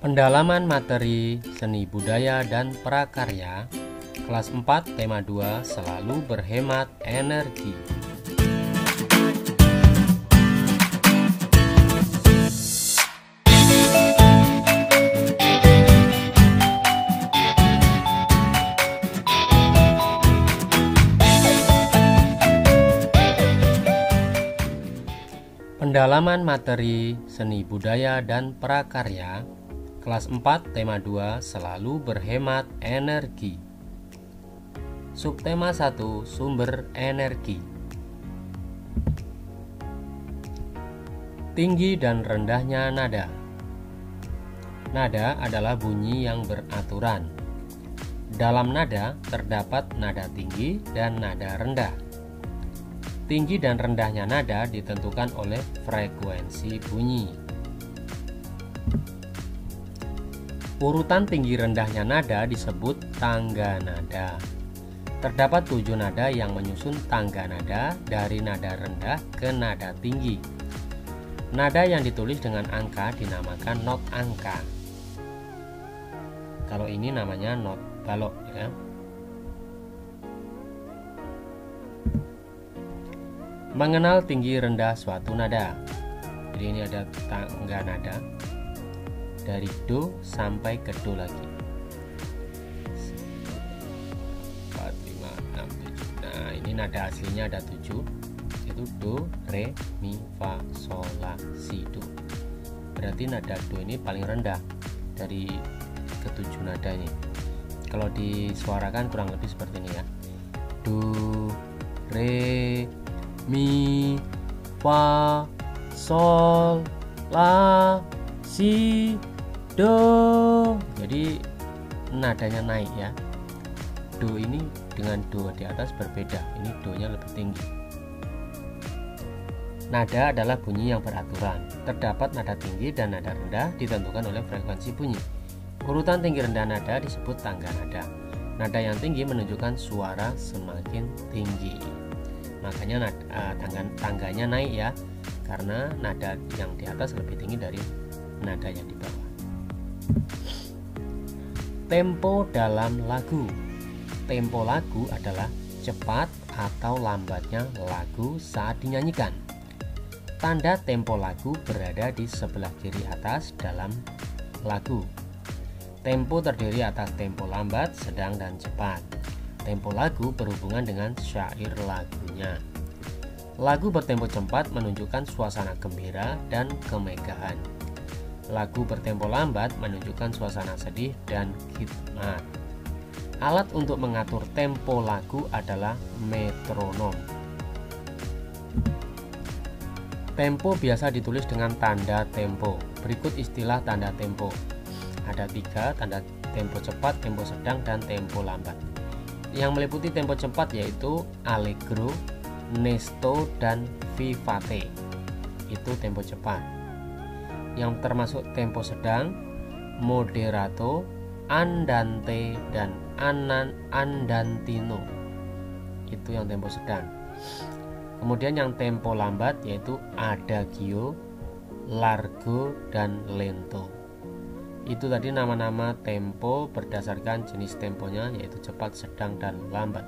Pendalaman materi seni budaya dan prakarya Kelas 4 tema 2 selalu berhemat energi. Pendalaman materi seni budaya dan prakarya Kelas 4 tema 2 selalu berhemat energi. Subtema 1 sumber energi. Tinggi dan rendahnya nada. Nada adalah bunyi yang beraturan. Dalam nada terdapat nada tinggi dan nada rendah. Tinggi dan rendahnya nada ditentukan oleh frekuensi bunyi Urutan tinggi rendahnya nada disebut tangga nada. Terdapat tujuh nada yang menyusun tangga nada dari nada rendah ke nada tinggi. Nada yang ditulis dengan angka dinamakan not angka. Kalau ini namanya not balok ya. Mengenal tinggi rendah suatu nada. Jadi ini ada tangga nada dari do sampai ke do lagi. 4 5 6 7 nah ini nada aslinya ada 7 yaitu do re mi fa sol la si do. Berarti nada do ini paling rendah dari ketujuh nada ini. Kalau disuarakan kurang lebih seperti ini ya. Do re mi fa sol la si do. Jadi nadanya naik ya. Do ini dengan do di atas berbeda. Ini do nya lebih tinggi. Nada adalah bunyi yang beraturan. Terdapat nada tinggi dan nada rendah ditentukan oleh frekuensi bunyi. Urutan tinggi rendah nada disebut tangga nada. Nada yang tinggi menunjukkan suara semakin tinggi. Makanya nada, uh, tangga, tangganya naik ya. Karena nada yang di atas lebih tinggi dari nada yang di bawah Tempo dalam lagu Tempo lagu adalah cepat atau lambatnya lagu saat dinyanyikan. Tanda tempo lagu berada di sebelah kiri atas dalam lagu. Tempo terdiri atas tempo lambat, sedang, dan cepat. Tempo lagu berhubungan dengan syair lagunya. Lagu bertempo cepat menunjukkan suasana gembira dan kemegahan. Lagu bertempo lambat menunjukkan suasana sedih dan khidmat. Alat untuk mengatur tempo lagu adalah metronom. Tempo biasa ditulis dengan tanda tempo. Berikut istilah tanda tempo. Ada tiga, tanda tempo cepat, tempo sedang, dan tempo lambat. Yang meliputi tempo cepat yaitu allegro, nesto, dan vivate. Itu tempo cepat yang termasuk tempo sedang, moderato, andante, dan anan andantino. Itu yang tempo sedang. Kemudian yang tempo lambat yaitu adagio, largo, dan lento. Itu tadi nama-nama tempo berdasarkan jenis temponya yaitu cepat, sedang, dan lambat.